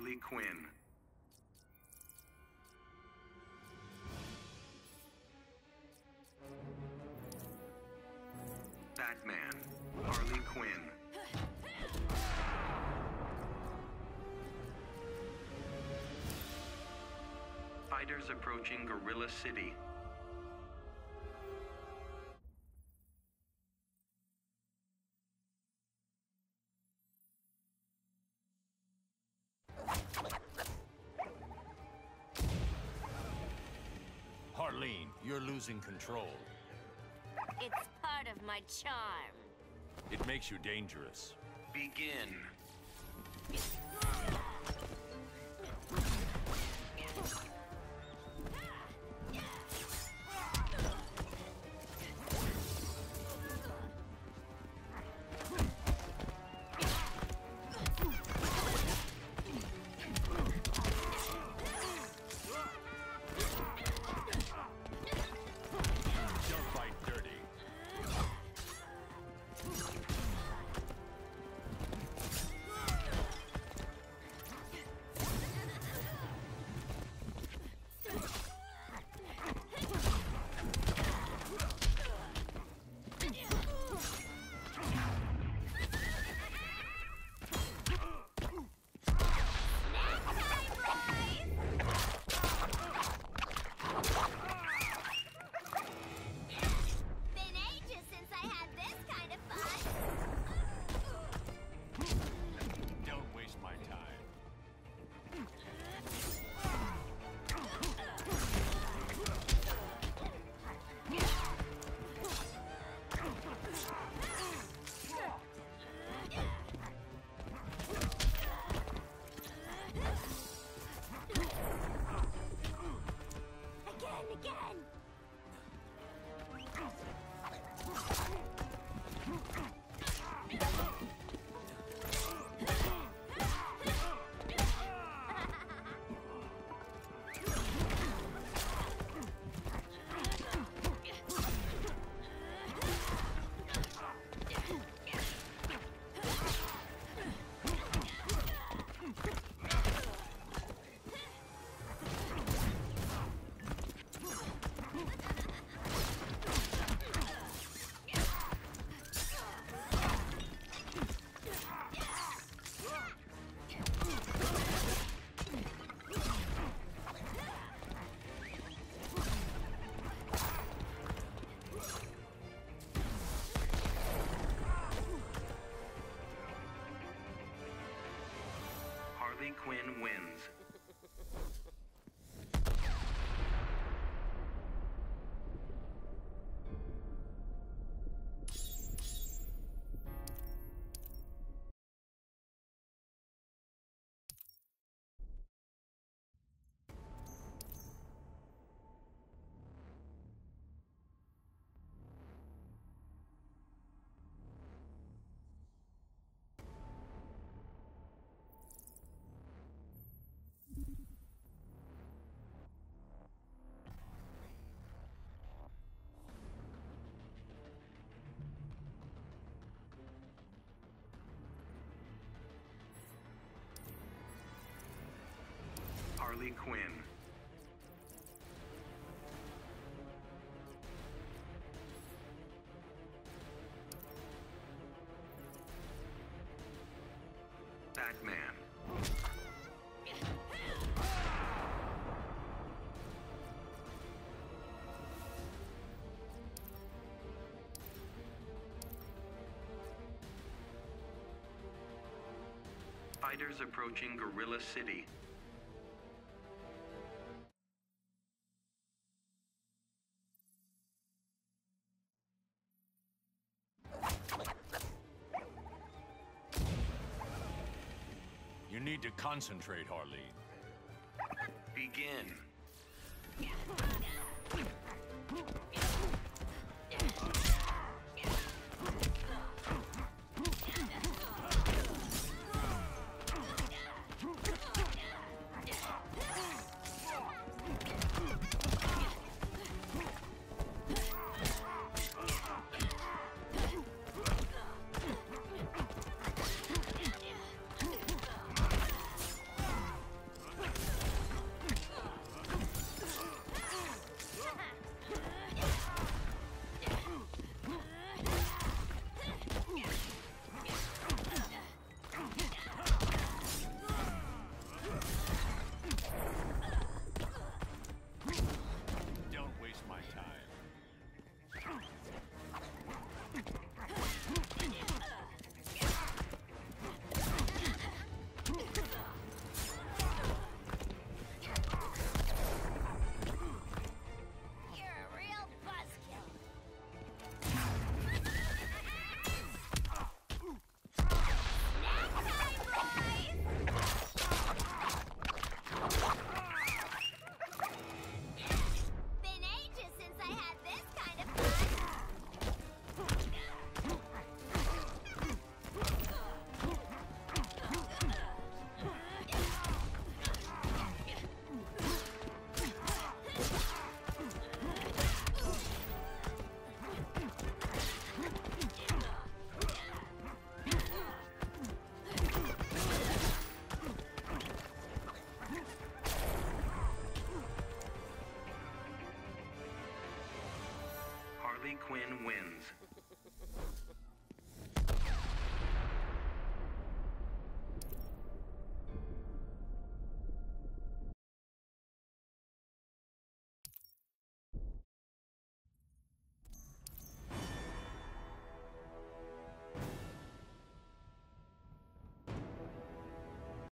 Harley Quinn. Batman, Harley Quinn. Fighters approaching Gorilla City. You're losing control. It's part of my charm. It makes you dangerous. Begin. Harley Quinn wins. Harley Quinn. Batman. Fighters approaching Gorilla City. You need to concentrate, Harleen. Begin. Harley Quinn wins.